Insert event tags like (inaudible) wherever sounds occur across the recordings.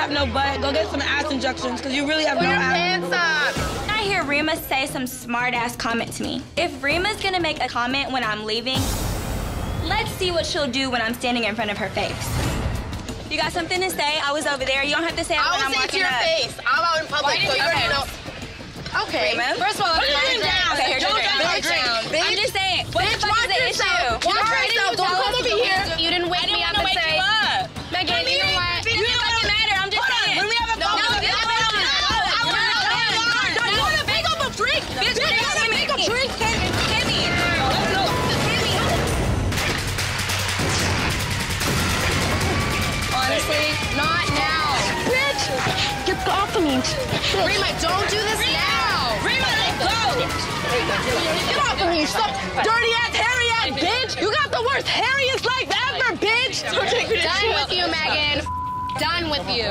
have no butt, go get some ass injections because you really have no ass. I hear Rima say some smart ass comment to me. If Rima's gonna make a comment when I'm leaving, let's see what she'll do when I'm standing in front of her face. You got something to say? I was over there. You don't have to say it I when I'm say it to your up. face. I'm out in public, so you already know. Okay. Rima? First of all, Put your name down. Okay, here's your Don't drink. drink Rima, don't do this now. Rima, let go. Get off of me, you suck. Dirty ass, hairy ass bitch. You got the worst, hairiest life ever, bitch. Done with you, Mehgan. Done with you.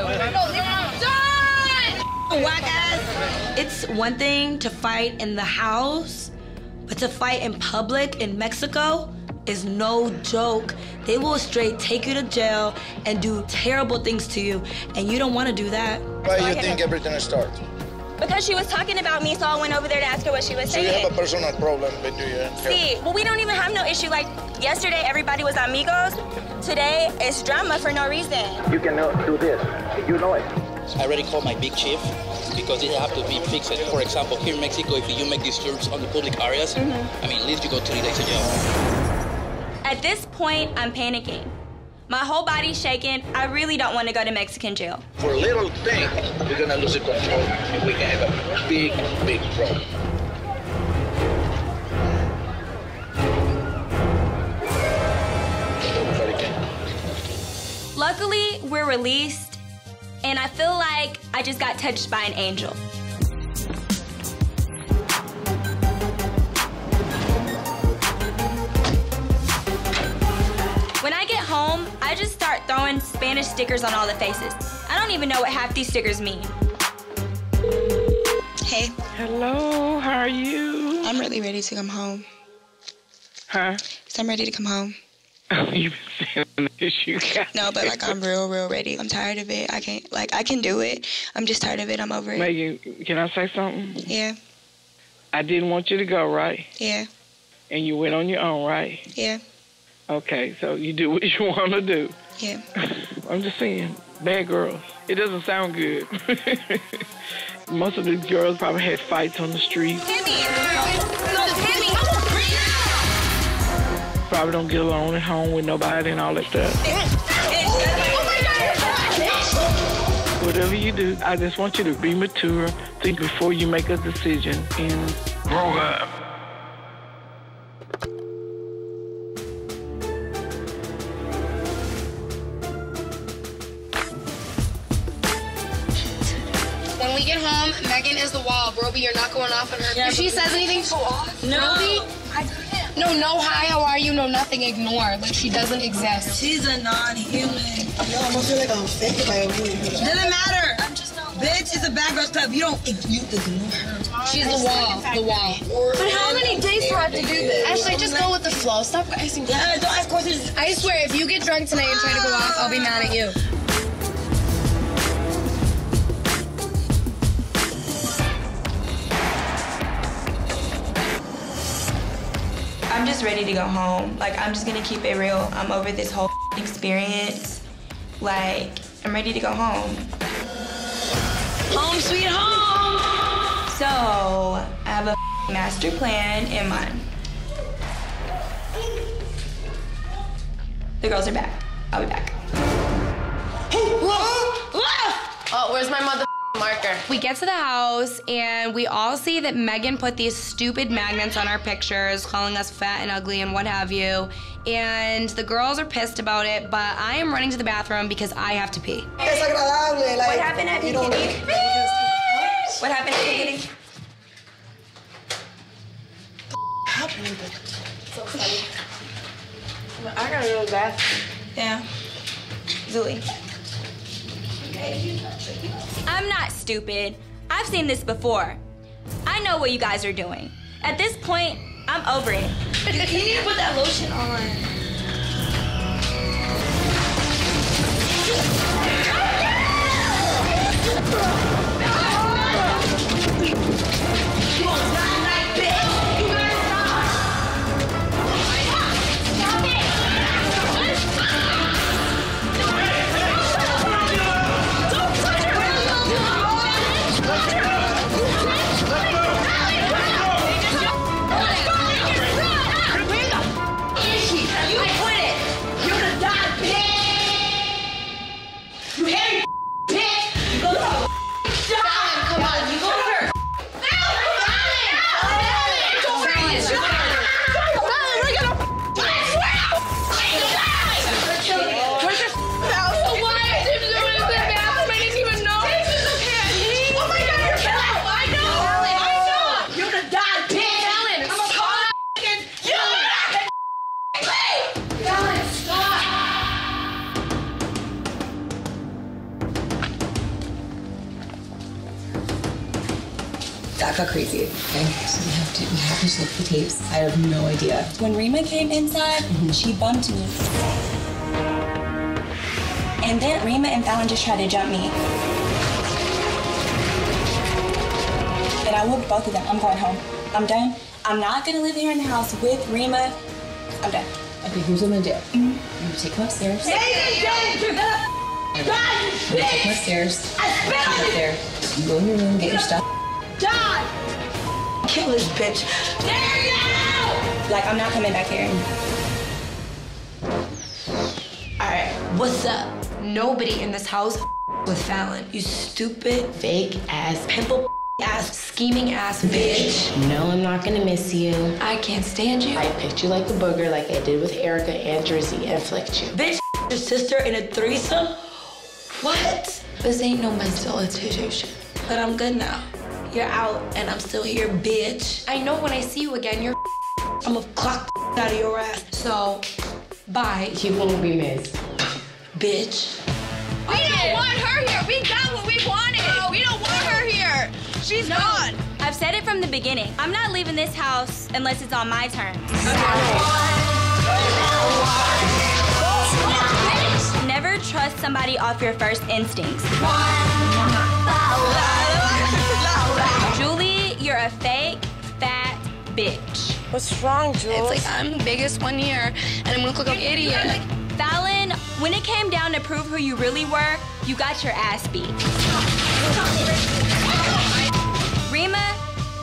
Done. Whack ass. It's one thing to fight in the house, but to fight in public in Mexico is no joke. They will straight take you to jail and do terrible things to you, and you don't want to do that. Why you think everything starts? Because she was talking about me, so I went over there to ask her what she was So you have a personal problem between you and. See, well, we don't even have no issue. Like yesterday, everybody was amigos. Today, it's drama for no reason. You cannot do this. You know it. I already called my big chief because it have to be fixed. For example, here in Mexico, if you make disturbs on the public areas, mm-hmm. I mean, at least you go three days in jail. At this point, I'm panicking. My whole body's shaking. I really don't want to go to Mexican jail. For a little thing, we're gonna lose the control, and we can have a big, big problem. Luckily, we're released, and I feel like I just got touched by an angel. Home, I just start throwing Spanish stickers on all the faces. I don't even know what half these stickers mean. Hey, Hello, how are you? I'm really ready to come home. Huh? So I'm ready to come home. (laughs) Oh, You've been saying this, you got No, but like I'm real, real ready. I'm tired of it. I can't, like, I can do it. I'm just tired of it. I'm over it. Mehgan, can I say something? Yeah, I didn't want you to go, right? yeah, And you went on your own, right? yeah, Okay, so you do what (laughs) you want to do. yeah. (laughs) I'm just saying, bad girls. It doesn't sound good. (laughs) Most of these girls probably had fights on the street. Probably don't get along at home with nobody and all that stuff. Whatever you do, I just want you to be mature, think before you make a decision, and grow up. We get home, Mehgan is the wall. Roby, you're not going off on her. if she says anything, go off. No. Roby, no, no hi, how are you? No, nothing. Ignore. Like she doesn't exist. She's a non-human. Yo, I feel like I'm affected by a woman. Doesn't matter. Bitch, it's a bad girls club. You don't, you ignore her. She's the wall. The wall. But how many days do I have to do this? Ashley, just go with the flow. Stop asking. Yeah, don't ask questions. I swear, if you get drunk tonight and try to go off, I'll be mad at you. Ready to go home. Like, I'm just gonna keep it real. I'm over this whole (laughs) experience. Like, I'm ready to go home. Home sweet home. So, I have a (laughs) master plan in mind. The girls are back. I'll be back. Oh, where's my mother marker? We get to the house and we all see that Mehgan put these stupid magnets on our pictures, calling us fat and ugly and what have you. And the girls are pissed about it, but I am running to the bathroom because I have to pee. Es agradable. Like, What happened at you don't- Kitty? What happened at Kitty? So funny. I gotta go to the bathroom. Yeah. Zuli. I'm not stupid. I've seen this before. I know what you guys are doing. At this point, I'm over it. You need to put that lotion on. That got crazy. Okay, so we have to we have to look the tapes. I have no idea. When Rima came inside, mm-hmm. she bumped me. And then Rima and Falen just tried to jump me. And I whooped both of them. I'm going home. I'm done. I'm not gonna live here in the house with Rima. I'm done. Okay, here's what I'm gonna do. I'm gonna take him upstairs. I'm gonna take him upstairs. Keep up there. You go in your room, get your stuff. Kill this bitch. There you Like, I'm not coming back here. Alright, What's up? nobody in this house (laughs) with Falen. You stupid, Fake ass. pimple (laughs) ass Scheming ass bitch. No, I'm not gonna miss you. I can't stand you. I picked you like a booger, like I did with Erica and Drizzy, and flicked you. bitch. Your sister in a threesome? What? This ain't no mental institution. But I'm good now. You're out and I'm still here, bitch. I know when I see you again, you're I'm gonna clock the out of your ass, so bye. You won't be missed. bitch. We don't want her here. We got what we wanted. No. We don't want her here. She's gone. I've said it from the beginning. I'm not leaving this house unless it's on my terms. Never trust somebody off your first instincts. Julie, a fake, fat bitch. What's wrong, Jules? It's like I'm the biggest one here, and I'm gonna look like an idiot. Falen, when it came down to prove who you really were, you got your ass beat. Rima,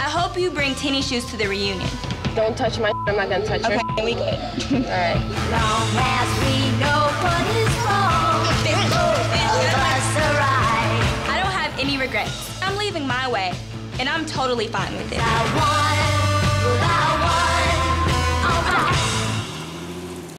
I hope you bring tennis shoes to the reunion. Don't touch my. I'm not gonna touch her. Okay, we good. (laughs) All right. Long as we know what is wrong, both of us are right. I don't have any regrets. I'm leaving my way, and I'm totally fine with it.